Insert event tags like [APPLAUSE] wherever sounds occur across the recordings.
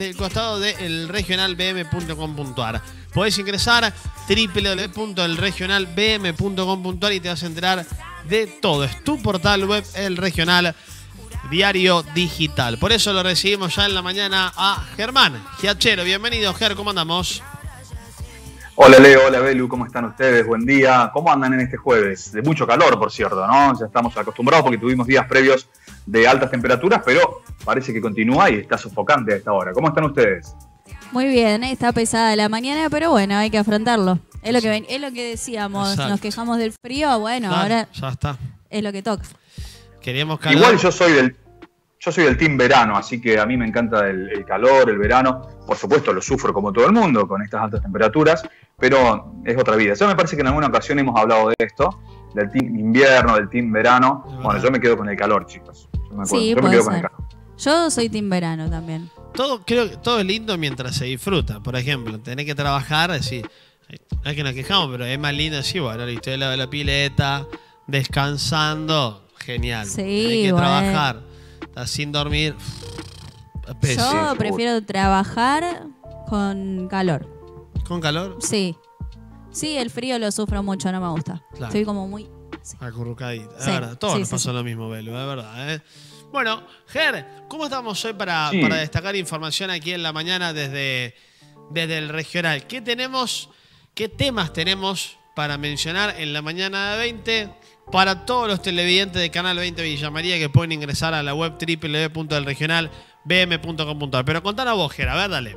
del costado de elregionalbm.com.ar. Podés ingresar www.elregionalbm.com.ar y te vas a enterar de todo. Es tu portal web, el regional diario digital. Por eso lo recibimos ya en la mañana a Germán Giachero. Bienvenido, Ger, ¿cómo andamos? Hola Leo, hola Belu, ¿cómo están ustedes? Buen día. ¿Cómo andan en este jueves? De mucho calor, por cierto, ¿no? Ya estamos acostumbrados porque tuvimos días previos de altas temperaturas, pero parece que continúa y está sofocante a esta hora. ¿Cómo están ustedes? Muy bien, está pesada la mañana, pero bueno, hay que afrontarlo. Es lo que, es lo que decíamos, Exacto. nos quejamos del frío, bueno, Claro, ahora ya está. es lo que toca. Queríamos. Igual yo soy del yo soy del team verano, así que a mí me encanta el, el calor, el verano. Por supuesto, lo sufro como todo el mundo con estas altas temperaturas, pero es otra vida. Ya me parece que en alguna ocasión hemos hablado de esto, del team invierno, del team verano. Bueno, yo me quedo con el calor, chicos. Yo me, acuerdo, Sí, yo me puede quedo con el ser. calor. Yo soy team verano también. Todo, creo que todo es lindo mientras se disfruta. Por ejemplo, tenés que trabajar, decir, no es que nos quejamos, pero es más lindo decir, bueno, listo, al lado de la pileta, descansando, genial. Sí, tenés que bueno. trabajar, estás sin dormir. Yo prefiero trabajar con calor. ¿Con calor? Sí. Sí, el frío lo sufro mucho, no me gusta. Claro. Estoy como muy... sí. Acurrucadita. Es Sí, verdad, todos sí, nos sí, pasó sí. lo mismo, Belu, es verdad. ¿eh? Bueno, Ger, ¿cómo estamos hoy para, Sí. para destacar información aquí en la mañana desde, desde el regional? ¿Qué tenemos, qué temas tenemos para mencionar en la mañana de 20 para todos los televidentes de Canal 20 Villa María que pueden ingresar a la web www.elregionalbm.com.ar? Pero contanos vos, Ger, a ver, dale.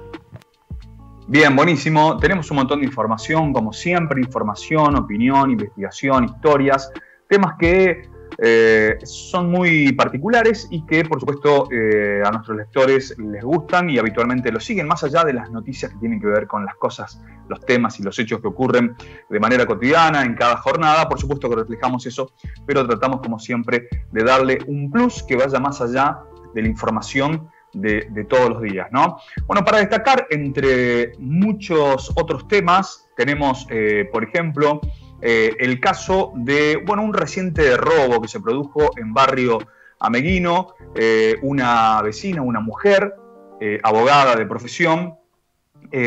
Bien, buenísimo. Tenemos un montón de información, como siempre, información, opinión, investigación, historias, temas que eh, son muy particulares y que, por supuesto, eh, a nuestros lectores les gustan y habitualmente lo siguen, más allá de las noticias que tienen que ver con las cosas, los temas y los hechos que ocurren de manera cotidiana en cada jornada. Por supuesto que reflejamos eso, pero tratamos, como siempre, de darle un plus que vaya más allá de la información de, de todos los días, ¿no? Bueno, para destacar entre muchos otros temas, tenemos, eh, por ejemplo, eh, el caso de, bueno, un reciente robo que se produjo en barrio Ameguino, eh, una vecina, una mujer, eh, abogada de profesión,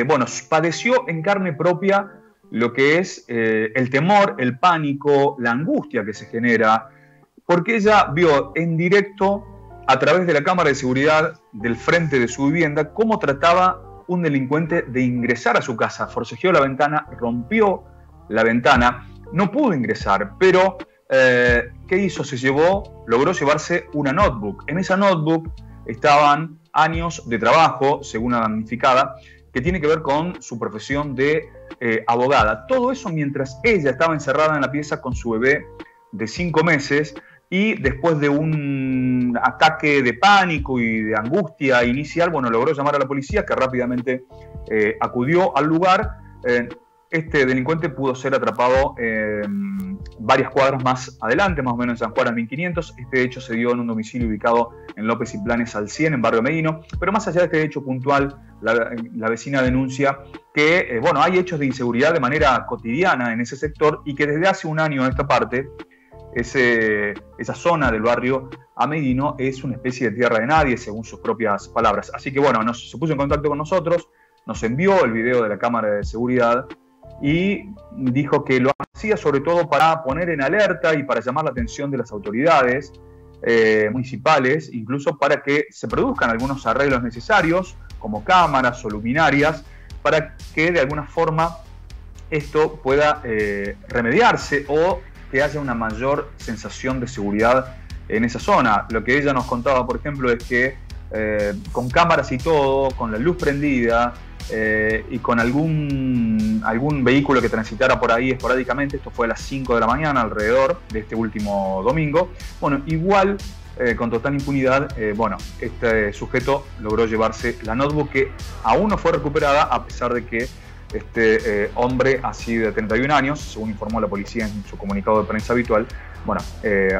bueno, padeció en carne propia lo que es el temor, el pánico, la angustia que se genera, porque ella vio en directo a través de la cámara de seguridad del frente de su vivienda cómo trataba un delincuente de ingresar a su casa. Forcejeó la ventana, rompió la ventana, no pudo ingresar, pero eh, ¿qué hizo? Se llevó, logró llevarse una notebook. En esa notebook estaban años de trabajo, según la damnificada, que tiene que ver con su profesión de eh, abogada. Todo eso mientras ella estaba encerrada en la pieza con su bebé de cinco meses y después de un ataque de pánico y de angustia inicial, bueno, logró llamar a la policía que rápidamente eh, acudió al lugar. Eh, este delincuente pudo ser atrapado eh, varias cuadras más adelante, más o menos en San Juan al 1500. Este hecho se dio en un domicilio ubicado en López y Planes al 100, en Barrio Medino. Pero más allá de este hecho puntual, la, vecina denuncia que, eh, bueno, hay hechos de inseguridad de manera cotidiana en ese sector y que desde hace un año a esta parte esa zona del barrio Ameguino es una especie de tierra de nadie, según sus propias palabras. Así que bueno, nos, se puso en contacto con nosotros, nos envió el video de la cámara de seguridad y dijo que lo hacía sobre todo para poner en alerta y para llamar la atención de las autoridades eh, municipales, incluso para que se produzcan algunos arreglos necesarios, como cámaras o luminarias, para que de alguna forma esto pueda eh, remediarse o que haya una mayor sensación de seguridad en esa zona. Lo que ella nos contaba, por ejemplo, es que eh, con cámaras y todo, con la luz prendida eh, y con algún, algún vehículo que transitara por ahí esporádicamente, esto fue a las 5 de la mañana alrededor de este último domingo, bueno, igual eh, con total impunidad, eh, bueno, este sujeto logró llevarse la notebook que aún no fue recuperada a pesar de que este hombre así de 31 años, según informó la policía en su comunicado de prensa habitual, bueno,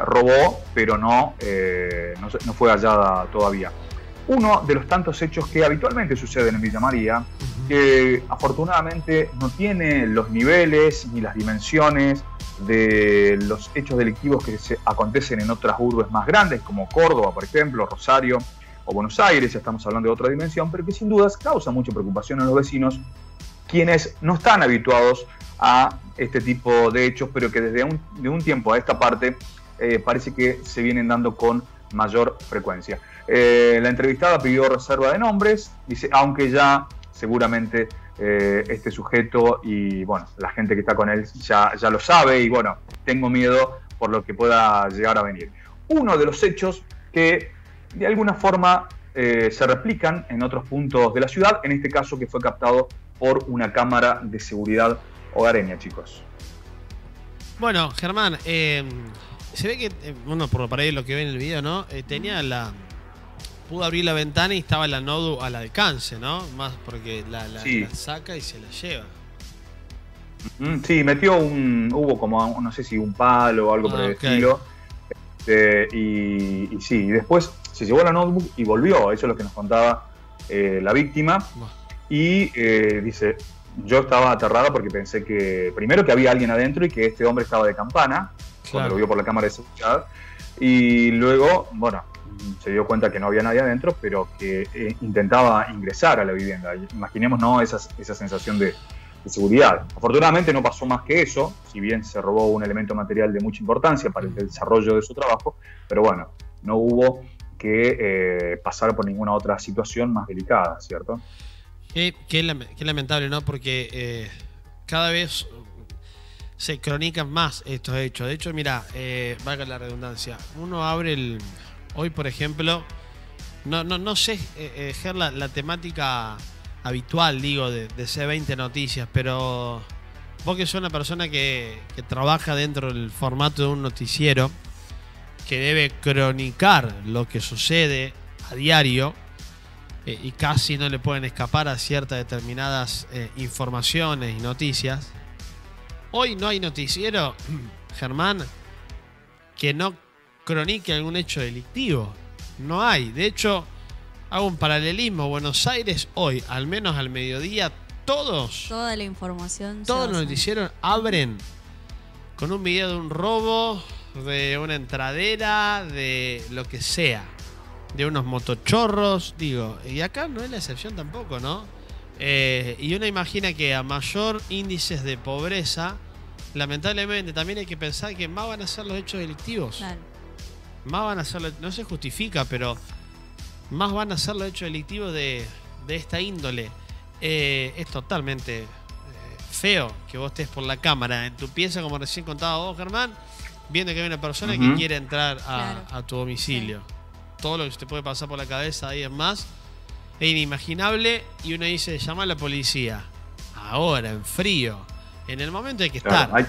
robó, pero no, no fue hallada todavía. Uno de los tantos hechos que habitualmente suceden en Villa María, que afortunadamente no tiene los niveles ni las dimensiones de los hechos delictivos que se acontecen en otras urbes más grandes, como Córdoba, por ejemplo, Rosario, o Buenos Aires, ya estamos hablando de otra dimensión, pero que sin dudas causa mucha preocupación a los vecinos, quienes no están habituados a este tipo de hechos, pero que desde un, de un tiempo a esta parte eh, parece que se vienen dando con mayor frecuencia. Eh, la entrevistada pidió reserva de nombres, dice, aunque ya seguramente eh, este sujeto y bueno, la gente que está con él ya, ya lo sabe y bueno, tengo miedo por lo que pueda llegar a venir. Uno de los hechos que de alguna forma se replican en otros puntos de la ciudad, en este caso que fue captado por una cámara de seguridad hogareña, chicos. Bueno, Germán, eh, se ve que, eh, bueno, por lo que ve en el video, ¿no? Eh, tenía la. Pudo abrir la ventana y estaba la Nodu al alcance, ¿no? Más porque la, saca y se la lleva. Sí, metió un. Hubo como, no sé si un palo o algo por el ah, estilo. Este, y, sí, y después se llevó la notebook y volvió. Eso es lo que nos contaba la víctima. Y dice: Yo estaba aterrada porque pensé que. Primero que había alguien adentro y que este hombre estaba de campana cuando lo vio por la cámara de seguridad. Y luego, bueno, se dio cuenta que no había nadie adentro, pero que eh, intentaba ingresar a la vivienda. Imaginemos, ¿no? Esa, esa sensación de, seguridad. Afortunadamente no pasó más que eso, si bien se robó un elemento material de mucha importancia para el desarrollo de su trabajo, pero bueno, no hubo que eh, pasar por ninguna otra situación más delicada, ¿cierto? Qué, lamentable, ¿no? Porque eh, cada vez se cronican más estos hechos. De hecho, mira, eh, valga la redundancia, uno abre el... Hoy, por ejemplo, no, no, no sé eh, eh la, temática habitual, digo, de, C20 Noticias, pero vos que sos una persona que, trabaja dentro del formato de un noticiero, que debe cronicar lo que sucede a diario, eh, y casi no le pueden escapar a ciertas determinadas informaciones y noticias, Hoy no hay noticiero, [CLEARS THROAT] Germán, que no cronique algún hecho delictivo. No hay. De hecho, hago un paralelismo. Buenos Aires hoy, al menos al mediodía, todos... Toda la información. Todos los noticieros abren con un video de un robo, de una entradera, de lo que sea. De unos motochorros, digo. Y acá no es la excepción tampoco, ¿no? Eh, y uno imagina que a mayor índices de pobreza, lamentablemente también hay que pensar que más van a ser los hechos delictivos. Más van a ser, no se justifica, pero más van a ser los hechos delictivos de, esta índole. Eh, es totalmente eh, feo que vos estés por la cámara en tu pieza, como recién contaba vos, Germán, viendo que hay una persona que quiere entrar a, tu domicilio. Todo lo que te puede pasar por la cabeza ahí es más es inimaginable y uno dice, llama a la policía. Ahora, en frío. En el momento hay que estar. Hay,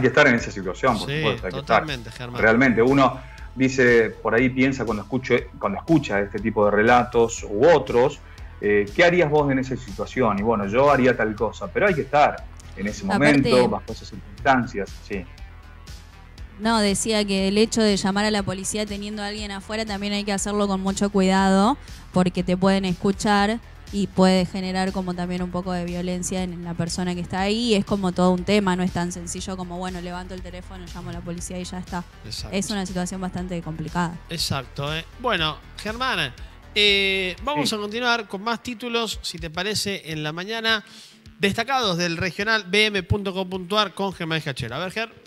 que estar en esa situación, por supuesto. totalmente, Germán. Realmente, uno dice, por ahí piensa cuando, escuche, cuando escucha este tipo de relatos u otros, eh, ¿qué harías vos en esa situación? Y bueno, yo haría tal cosa, pero hay que estar en ese momento, bajo esas circunstancias, sí. No, decía que el hecho de llamar a la policía teniendo a alguien afuera también hay que hacerlo con mucho cuidado porque te pueden escuchar y puede generar como también un poco de violencia en la persona que está ahí. Es como todo un tema, no es tan sencillo como, bueno, levanto el teléfono, llamo a la policía y ya está. Es una situación bastante complicada. Exacto. Eh. Bueno, Germán, eh, vamos a continuar con más títulos, si te parece, en la mañana. Destacados del regional bm.com.ar con Germán Hachera. A ver, Ger.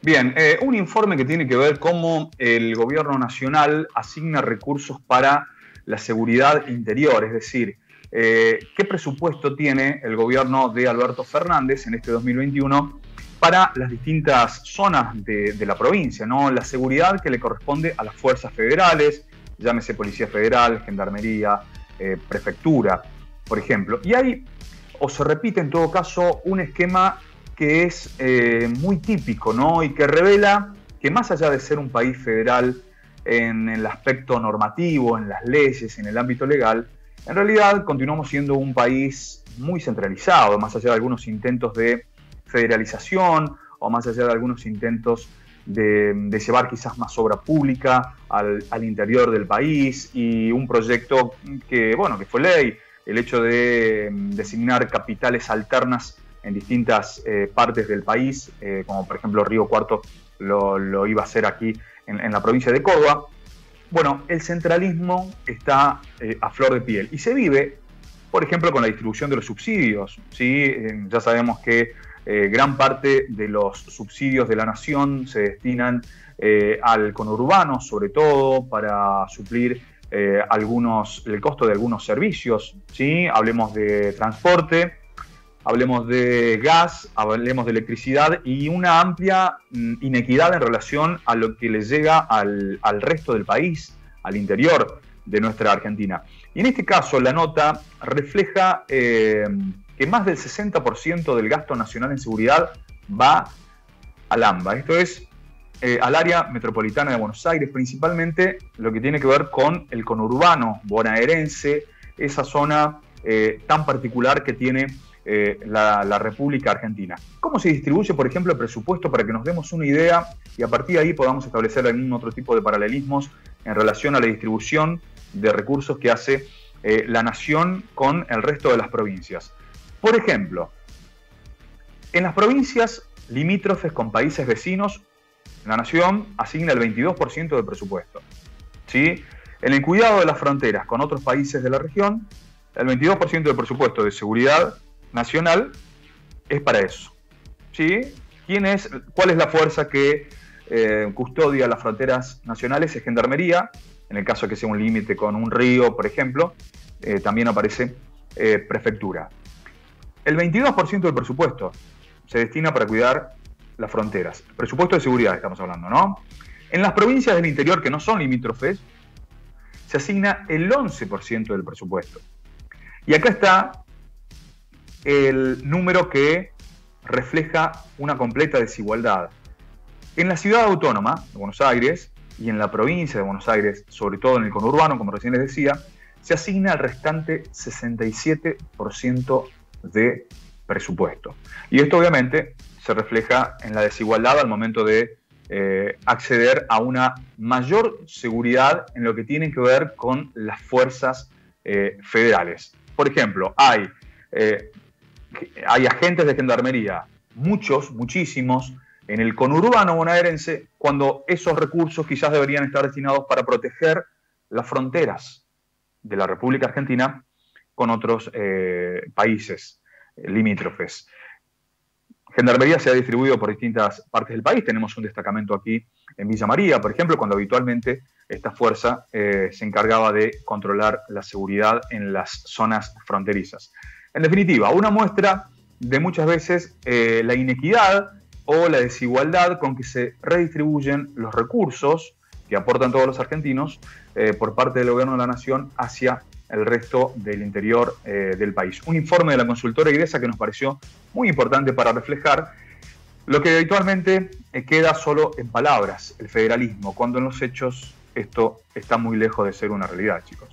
Bien, eh, un informe que tiene que ver cómo el gobierno nacional asigna recursos para la seguridad interior, es decir, eh, qué presupuesto tiene el gobierno de Alberto Fernández en este 2021 para las distintas zonas de, la provincia, ¿no? La seguridad que le corresponde a las fuerzas federales, llámese Policía Federal, Gendarmería, eh, Prefectura, por ejemplo. Y hay, o se repite en todo caso, un esquema que es eh, muy típico, ¿no? Y que revela que más allá de ser un país federal en el aspecto normativo, en las leyes, en el ámbito legal, en realidad continuamos siendo un país muy centralizado, más allá de algunos intentos de federalización o más allá de algunos intentos de, llevar quizás más obra pública al, interior del país y un proyecto que, bueno, que fue ley, el hecho de mm, designar capitales alternas en distintas eh, partes del país, eh, como por ejemplo Río Cuarto lo, iba a hacer aquí en, la provincia de Córdoba. bueno, el centralismo está eh, a flor de piel y se vive, por ejemplo, con la distribución de los subsidios. ¿sí? Eh, ya sabemos que eh, gran parte de los subsidios de la nación se destinan al conurbano, sobre todo para suplir algunos, el costo de algunos servicios. ¿sí? Hablemos de transporte, hablemos de gas, hablemos de electricidad y una amplia mm, inequidad en relación a lo que le llega al, resto del país, al interior de nuestra Argentina. Y en este caso la nota refleja eh, que más del 60% del gasto nacional en seguridad va al AMBA, esto es eh, al área metropolitana de Buenos Aires, principalmente lo que tiene que ver con el conurbano bonaerense, esa zona eh, tan particular que tiene eh, la, República Argentina. ¿Cómo se distribuye, por ejemplo, el presupuesto para que nos demos una idea y a partir de ahí podamos establecer algún otro tipo de paralelismos en relación a la distribución de recursos que hace eh, la nación con el resto de las provincias? Por ejemplo, en las provincias limítrofes con países vecinos, la nación asigna el 22% del presupuesto. ¿sí? En el cuidado de las fronteras con otros países de la región, el 22% del presupuesto de seguridad nacional es para eso. ¿sí? ¿Quién es, ¿Cuál es la fuerza que eh, custodia las fronteras nacionales? Es Gendarmería, en el caso que sea un límite con un río, por ejemplo, eh, también aparece eh, Prefectura. El 22% del presupuesto se destina para cuidar las fronteras. Presupuesto de seguridad estamos hablando, ¿no? En las provincias del interior que no son limítrofes, se asigna el 11% del presupuesto. Y acá está el número que refleja una completa desigualdad. En la ciudad autónoma de Buenos Aires y en la provincia de Buenos Aires, sobre todo en el conurbano, como recién les decía, se asigna el restante 67% de presupuesto. Y esto obviamente se refleja en la desigualdad al momento de eh, acceder a una mayor seguridad en lo que tiene que ver con las fuerzas eh, federales. Por ejemplo, hay eh, hay agentes de gendarmería, muchos, muchísimos, en el conurbano bonaerense, cuando esos recursos quizás deberían estar destinados para proteger las fronteras de la República Argentina con otros eh, países limítrofes. Gendarmería se ha distribuido por distintas partes del país. Tenemos un destacamento aquí en Villa María, por ejemplo, cuando habitualmente esta fuerza eh, se encargaba de controlar la seguridad en las zonas fronterizas. En definitiva, una muestra de muchas veces eh, la inequidad o la desigualdad con que se redistribuyen los recursos que aportan todos los argentinos eh, por parte del gobierno de la nación hacia el resto del interior eh, del país. Un informe de la consultora IDESA que nos pareció muy importante para reflejar lo que habitualmente queda solo en palabras, el federalismo, cuando en los hechos esto está muy lejos de ser una realidad, chicos.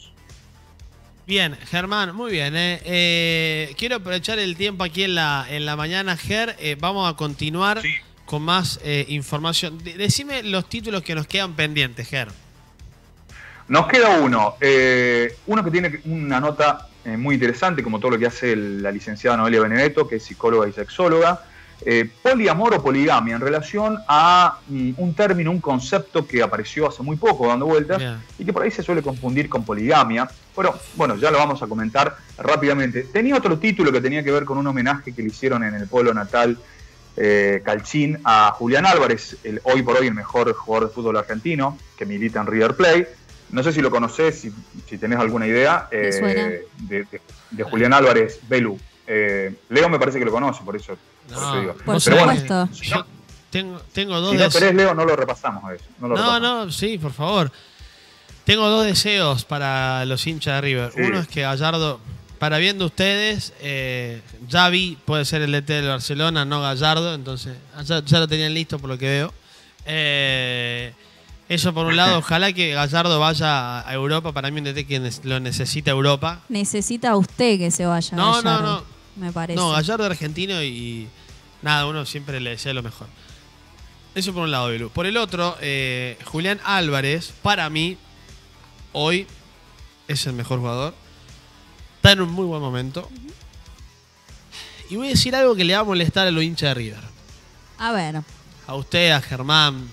Bien, Germán, muy bien. Eh. Eh, quiero aprovechar el tiempo aquí en la, en la mañana, Ger. Eh, vamos a continuar con más información. decime los títulos que nos quedan pendientes, Ger. Nos queda uno. uno que tiene una nota muy interesante, como todo lo que hace la licenciada Noelia Benedetto, que es psicóloga y sexóloga. Eh, poliamor o poligamia en relación a mm, un término, un concepto que apareció hace muy poco dando vueltas y que por ahí se suele confundir con poligamia. Pero bueno, ya lo vamos a comentar rápidamente. Tenía otro título que tenía que ver con un homenaje que le hicieron en el pueblo natal eh, Calchín a Julián Álvarez, el, hoy por hoy el mejor jugador de fútbol argentino que milita en River Plate. No sé si lo conoces, si, tenés alguna idea eh, de, Julián Álvarez, Belu. Leo me parece que lo conoce, por eso por supuesto. yo tengo, tengo dos si no querés, Leo, no lo repasamos a eso. No, no, sí, por favor. Tengo dos deseos para los hinchas de River. Uno es que Gallardo, para viendo ustedes, eh, Javi puede ser el DT del Barcelona, no Gallardo, entonces ya, lo tenían listo por lo que veo. Eh, eso por un lado, [LAUGHS] ojalá que Gallardo vaya a Europa, para mí un DT que lo necesita Europa. Necesita usted que se vaya. No, no, no me parece. No, Gallardo argentino y nada, uno siempre le desea lo mejor. Eso por un lado, Belu. Por el otro, eh, Julián Álvarez, para mí, hoy es el mejor jugador. Está en un muy buen momento. Y voy a decir algo que le va a molestar a los hinchas de River. A ver. A usted, a Germán.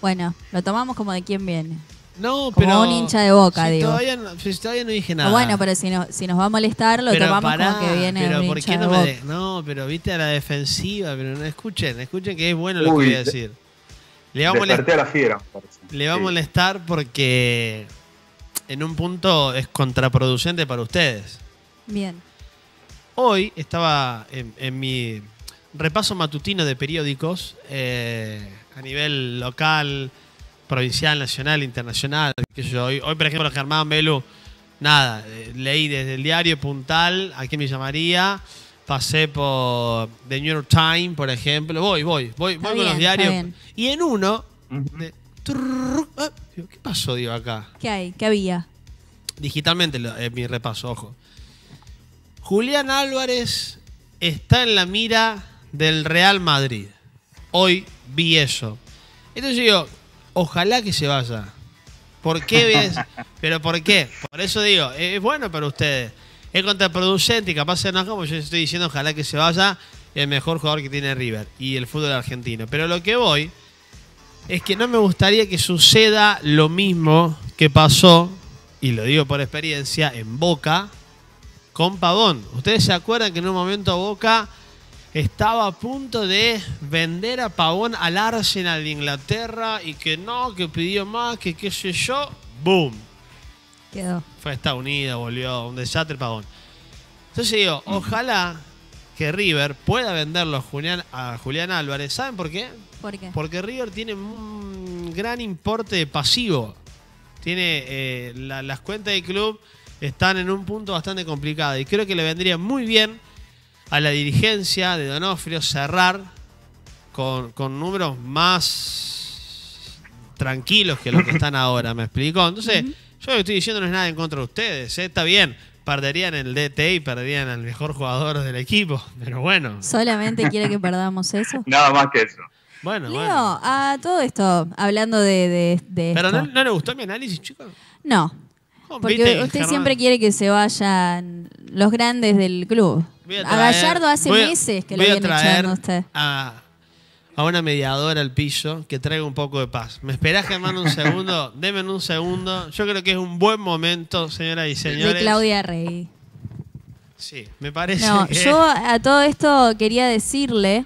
Bueno, lo tomamos como de quién viene. No, Como pero. un hincha de Boca, si digo. Todavía no, si todavía no dije nada. Bueno, pero si, no, si nos va a molestar, lo Pero tomamos pará, como que viene pero un ¿por hincha qué de no me Boca. de- No, pero viste a la defensiva, pero no escuchen, escuchen que es bueno lo Uy, que voy a de- decir. Le va, a molest- Desperté a la fiera, me parece. le va a Sí. molestar porque en un punto es contraproducente para ustedes. Bien. Hoy estaba en, en mi repaso matutino de periódicos eh, a nivel local, provincial, nacional, internacional. qué sé yo. Hoy, hoy, por ejemplo, Germán Belu, nada, eh, leí desde el diario Puntal, ¿a qué me llamaría? Pasé por The New York Times, por ejemplo. Voy, voy, voy, Está voy con los diarios. Y en uno, Ujú. de- trrr, ah, ¿qué pasó, digo, acá? ¿Qué hay? ¿Qué había? digitalmente lo- es mi repaso, ojo. Julián Álvarez está en la mira del Real Madrid. Hoy vi eso. Entonces digo, ojalá que se vaya. ¿Por qué ves? [LAUGHS] ¿Pero por qué? Por eso digo, es bueno para ustedes. Es contraproducente y capaz se enoja como yo estoy diciendo, ojalá que se vaya el mejor jugador que tiene River y el fútbol argentino. Pero lo que voy es que no me gustaría que suceda lo mismo que pasó, y lo digo por experiencia, en Boca con Pavón. Ustedes se acuerdan que en un momento Boca estaba a punto de vender a Pavón al Arsenal de Inglaterra y que no, que pidió más, que qué sé yo. ¡Boom! Quedó. Fue a Estados Unidos, volvió, un desastre Pavón. Entonces digo, ojalá que River pueda venderlo a Julián, a Julián Álvarez. ¿Saben por qué? ¿Por qué? Porque River tiene un gran importe de pasivo. Tiene eh, la- las cuentas del club están en un punto bastante complicado y creo que le vendría muy bien a la dirigencia de Donofrio cerrar con, con números más tranquilos que los que están ahora, ¿me explico? Entonces, yo lo que estoy diciendo no es nada en contra de ustedes, ¿eh? está bien, perderían el DT y perderían al mejor jugador del equipo, pero bueno, ¿Solamente quiere que perdamos eso? [LAUGHS] Nada más que eso. bueno, Leo, bueno. a todo esto, hablando de, de, de Pero esto. no, no le gustó mi análisis, chicos. No, porque ¿viste, usted Germán? siempre quiere que se vayan los grandes del club. A, traer- Gallardo hace voy meses que lo viene echando usted. A, a una mediadora al piso que traiga un poco de paz. ¿Me esperás, Germán, un segundo? [LAUGHS] Deme un segundo. Yo creo que es un buen momento, señoras y señores. De Claudia Rey. Sí, me parece No, que... yo a todo esto quería decirle,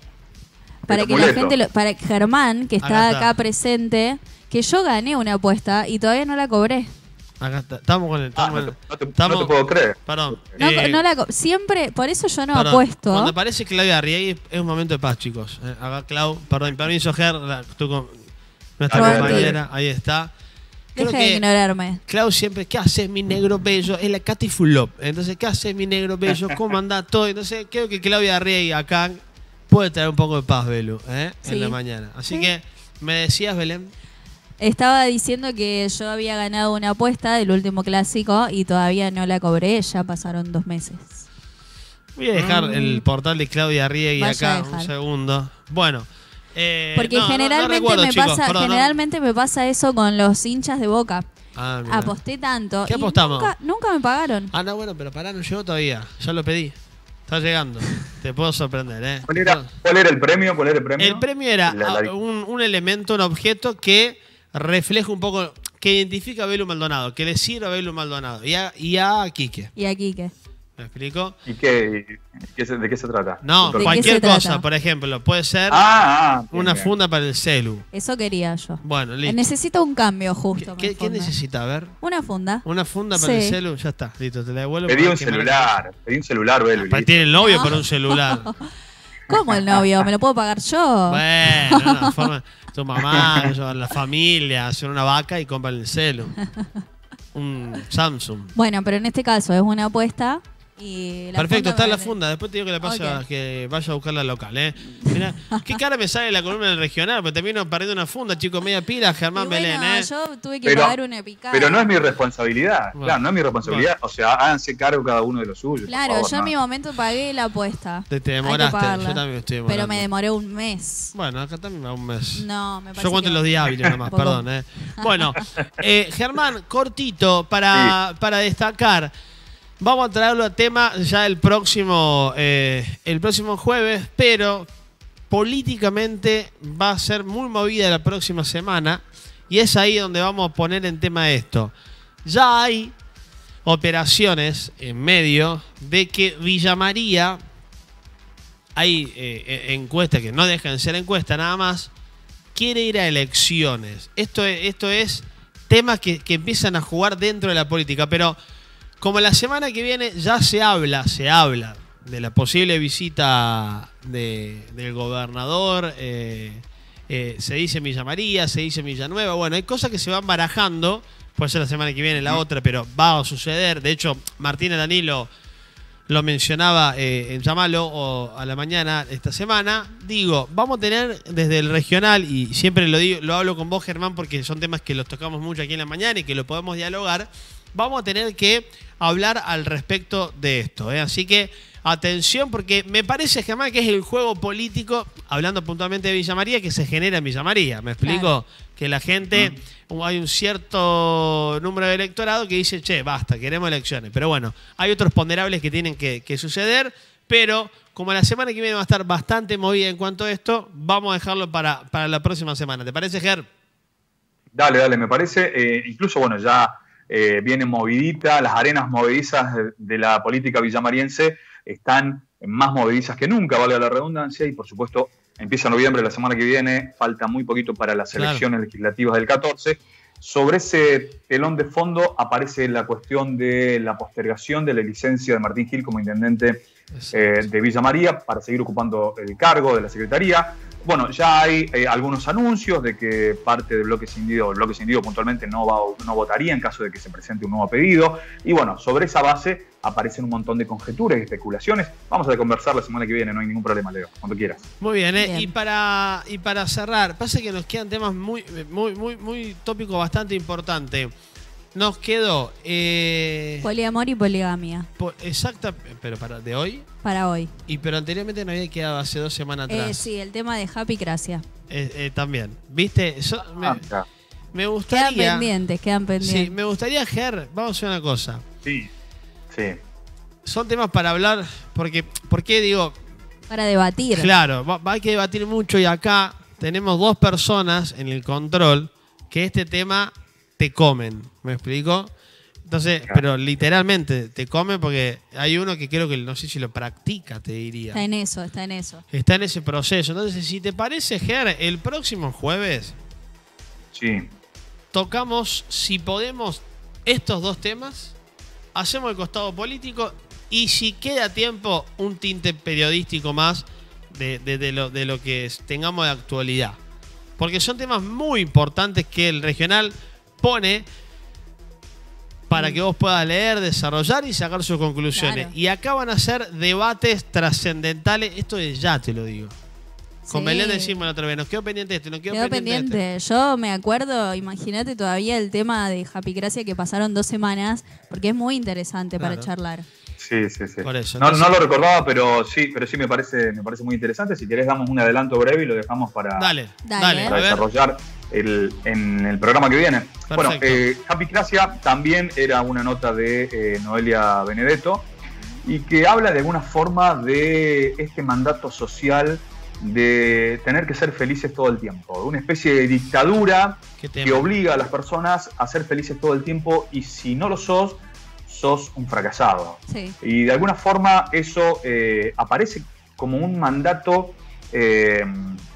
para que la gente, lo- para que Germán, que Acá está está. acá presente, que yo gané una apuesta y todavía no la cobré. Acá está. Estamos con el... Ah, Estamos no, con te, el- no te- no estamos- te puedo creer. Perdón. No, eh, no la siempre, por eso yo no perdón. apuesto. Cuando aparece Claudia Arriegui es un momento de paz, chicos. Eh, acá, Clau, perdón, permiso, Ger, la- tú con nuestra Dale, dale. compañera, ahí está. Creo Deja de ignorarme. Clau siempre, ¿qué haces mi negro bello? Es la Katy Fulop. Entonces, ¿qué haces mi negro bello? ¿Cómo anda todo? Entonces, creo que Claudia Arriegui acá puede traer un poco de paz, Belu, ¿eh? Sí. en la mañana. Así Sí. que, ¿me decías, Belén? Estaba diciendo que yo había ganado una apuesta del último clásico y todavía no la cobré, ya pasaron dos meses. Voy a dejar el portal de Claudia Mm. Vaya a acá un segundo. Bueno. eh, Porque no, no, no generalmente recuerdo, me chicos, pasa, perdón, no. generalmente me pasa eso con los hinchas de Boca. Ah. Aposté tanto ¿Qué y apostamos? nunca, nunca me pagaron. Ah, no, bueno, pero pará, no llegó todavía. Ya lo pedí. Está llegando. [LAUGHS] Te puedo sorprender, ¿eh? ¿Cuál era, cuál era el premio? ¿Cuál era el premio? El premio era La- la- un, un elemento, un objeto que refleja un poco, que identifica a Belu Maldonado, que le sirve a Belu Maldonado y a, y a Quique. Y aquí que. ¿Me explico? ¿Y qué, y qué se- de qué se trata? No, ¿De qué cualquier trata? cosa, por ejemplo, puede ser Ah, ah, una bien. funda para el celu. Eso quería yo. Bueno, listo. Necesito un cambio ¿Qué, justo. qué- necesita? A ver. Una funda. Una funda para el celu, ya está, listo, te la devuelvo. Pedí un celular. Pedí un celular, Belu. Para tiene el novio No. por un celular. [LAUGHS] ¿Cómo el novio? ¿Me lo puedo pagar yo? Bueno, una forma. Tu mamá, [LAUGHS] la familia, hacer una vaca y compran el celu. Un Samsung. Bueno, pero en este caso es una apuesta y la Perfecto, está me la funda. Después te digo que, le pase a- Ok. que vaya a buscarla al local, ¿eh? Mirá, qué cara me sale la columna del regional, pero termino perdiendo una funda, chico, media pila, Germán bueno, Belén, ¿eh? yo tuve que Pero- pagar una picada. Pero no es mi responsabilidad. Bueno. Claro, no es mi responsabilidad. O sea, háganse cargo cada uno de los suyos. Claro, favor, yo en no. mi momento pagué la apuesta. Te, demoraste, yo también estoy demorando. Pero me demoré un mes. Bueno, acá también va un mes. No, me parece Yo cuento que- los días hábiles nomás, perdón. ¿eh? [LAUGHS] Bueno, eh, Germán, cortito, para, para destacar. Vamos a traerlo a tema ya el próximo, eh, el próximo jueves, pero políticamente va a ser muy movida la próxima semana Y es ahí donde vamos a poner en tema esto. Ya hay operaciones en medio de que Villa María, hay eh, encuestas que no dejan de ser encuestas nada más, quiere ir a elecciones. Esto es, esto es temas que, que empiezan a jugar dentro de la política, pero como la semana que viene ya se habla, se habla de la posible visita de- del gobernador, eh, eh, se dice Villa María, se dice Villanueva, bueno, hay cosas que se van barajando, puede ser la semana que viene la otra, pero va a suceder, de hecho, Martina Danilo lo mencionaba eh, en Llamalo o a la mañana esta semana. Digo, vamos a tener desde el regional, y siempre lo digo, lo hablo con vos, Germán, porque son temas que los tocamos mucho aquí en la mañana y que lo podemos dialogar. Vamos a tener que hablar al respecto de esto. ¿eh? Así que atención, porque me parece, Germán, que es el juego político, hablando puntualmente de Villa María, que se genera en Villa María. ¿Me explico? Claro. Que la gente, hay un cierto número de electorado que dice, che, basta, queremos elecciones. Pero bueno, hay otros ponderables que tienen que, que suceder, pero como la semana que viene va a estar bastante movida en cuanto a esto, vamos a dejarlo para, para la próxima semana. ¿Te parece, Ger? Dale, dale, me parece. eh, incluso, bueno, ya eh, viene movidita, las arenas movedizas de, de la política villamariense están más movedizas que nunca, valga la redundancia, y por supuesto empieza noviembre la semana que viene, falta muy poquito para las Claro. elecciones legislativas del 14. Sobre ese telón de fondo aparece la cuestión de la postergación de la licencia de Martín Gil como intendente eh, de Villa María para seguir ocupando el cargo de la Secretaría. Bueno, ya hay eh, algunos anuncios de que parte del bloque cindido, el bloque cindido puntualmente no, va, no votaría en caso de que se presente un nuevo pedido. Y bueno, sobre esa base aparecen un montón de conjeturas y especulaciones. Vamos a conversar la semana que viene, no hay ningún problema, Leo, cuando quieras. Muy bien, ¿eh? Bien. Y, para, y para cerrar, pasa que nos quedan temas muy, muy, muy, muy tópicos bastante importantes. Nos quedó eh, Poliamor y poligamia po- exacta, pero para de hoy, para hoy. y pero anteriormente no había quedado hace dos semanas Eh, atrás. sí, el tema de Happy Gracia. Eh, eh, también. ¿Viste? Yo- me, Ah, me Quedan gustaría. pendientes, quedan pendientes. Sí, me gustaría, Ger, vamos a hacer una cosa. Sí, sí. Son temas para hablar, porque, porque digo, Para debatir. Claro, va, va- hay que debatir mucho y acá tenemos dos personas en el control que este tema te comen, ¿me explico? Entonces, Claro. pero literalmente te comen porque hay uno que creo que no sé si lo practica, te diría. Está en eso, está en eso. Está en ese proceso. Entonces, si te parece, Ger, el próximo jueves Sí, tocamos, si podemos, estos dos temas, hacemos el costado político y si queda tiempo, un tinte periodístico más de, de- de lo, de lo que es- tengamos de actualidad. Porque son temas muy importantes que el regional pone para que vos puedas leer, desarrollar y sacar sus conclusiones. Claro. Y acá van a ser debates trascendentales, esto de ya te lo digo. Con Sí. Belén decimos la otra vez, nos quedó pendiente esto, nos quedó, Quedó pendiente, este. pendiente. Yo me acuerdo, imagínate todavía el tema de Happy Gracia que pasaron dos semanas, porque es muy interesante para charlar. sí, sí, sí. Por eso, no, entonces- no lo recordaba, pero sí, pero sí me parece, me parece muy interesante. Si querés damos un adelanto breve y lo dejamos para, Dale, Dale. dale, para a ver. desarrollar el- en el programa que viene. Bueno, eh, Happy Gracia también era una nota de eh, Noelia Benedetto y que habla de alguna forma de este mandato social de tener que ser felices todo el tiempo, una especie de dictadura ¿Qué que obliga a las personas a ser felices todo el tiempo y si no lo sos, sos un fracasado. Sí. Y de alguna forma eso eh, aparece como un mandato, eh,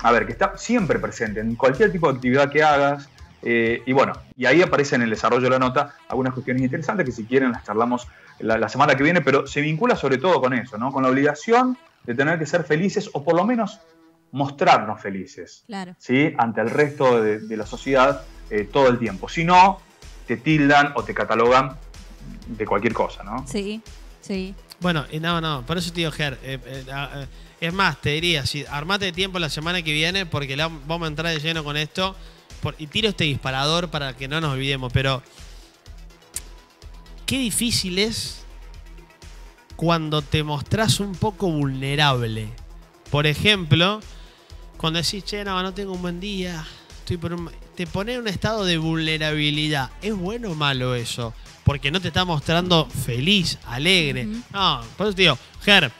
a ver, que está siempre presente en cualquier tipo de actividad que hagas. eh, y bueno, y ahí aparece en el desarrollo de la nota algunas cuestiones interesantes que si quieren las charlamos la, la semana que viene, pero se vincula sobre todo con eso, ¿no? Con la obligación de tener que ser felices o por lo menos mostrarnos felices. Claro. ¿sí? ante el resto de, de la sociedad eh, todo el tiempo. Si no, te tildan o te catalogan de cualquier cosa, ¿no? Sí, sí. Bueno, y no, no, por eso te digo, Ger. eh, eh, ah, eh, es más, te diría, si armate de tiempo la semana que viene, porque la- vamos a entrar de lleno con esto. por- y tiro este disparador para que no nos olvidemos, pero. Qué difícil es cuando te mostrás un poco vulnerable. Por ejemplo, cuando decís, che, no, no tengo un buen día, estoy por un... te pone en un estado de vulnerabilidad. ¿Es bueno o malo eso? Porque no te está mostrando feliz, alegre. No, por eso te digo, Ger,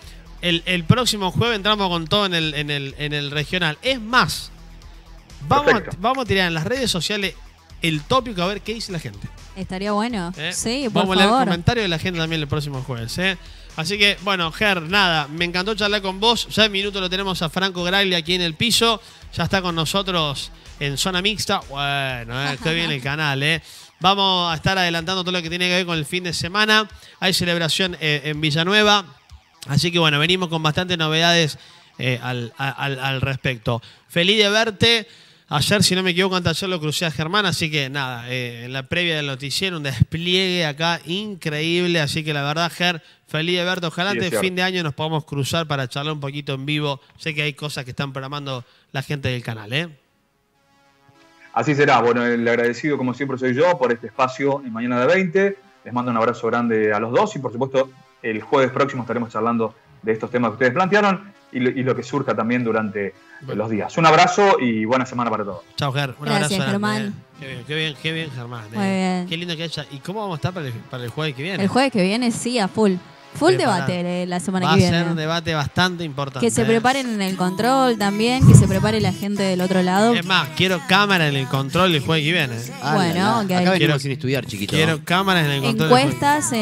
el, el próximo jueves entramos con todo en el, en el, en el regional. Es más, vamos, a- Perfecto. vamos a tirar en las redes sociales el tópico a ver qué dice la gente. Estaría bueno. ¿eh? Sí, por Vamos a leer favor. comentarios de la gente también el próximo jueves. ¿eh? Así que, bueno, Ger, nada, me encantó charlar con vos. Ya en minuto lo tenemos a Franco Gragli aquí en el piso. Ya está con nosotros en zona mixta. Bueno, eh, qué bien el [LAUGHS] canal, ¿eh? Vamos a estar adelantando todo lo que tiene que ver con el fin de semana. Hay celebración eh, en Villanueva. Así que bueno, venimos con bastantes novedades eh, al, al- al respecto. Feliz de verte. Ayer, si no me equivoco, antes ayer lo crucé a Germán, así que nada, eh, en la previa del noticiero, un despliegue acá increíble. Así que la verdad, Ger, feliz de verte. Ojalá antes fin de año nos podamos cruzar para charlar un poquito en vivo. Sé que hay cosas que están programando la gente del canal, ¿eh? Así será. Bueno, el agradecido, como siempre, soy yo por este espacio en Mañana de 20. Les mando un abrazo grande a los dos y, por supuesto, el jueves próximo estaremos charlando de estos temas que ustedes plantearon y lo, y lo que surja también durante Bueno. los días. Un abrazo y buena semana para todos. Chao, Ger. Un Gracias, abrazo. Germán. eh. Qué bien, qué bien, qué bien, Germán. eh. Muy bien. Qué lindo que haya. ¿Y cómo vamos a estar para el, para el jueves que viene? El jueves que viene, sí, a full. Full Preparado. debate eh, la semana Va que a viene. ser un debate bastante importante. Que se eh. preparen en el control también, que se prepare la gente del otro lado. Es más, quiero cámara en el control el jueés que viene. Bueno, ok. Acá venimos Quiero- sin estudiar, chiquito. Quiero cámaras en el control. el jueves- Encuestas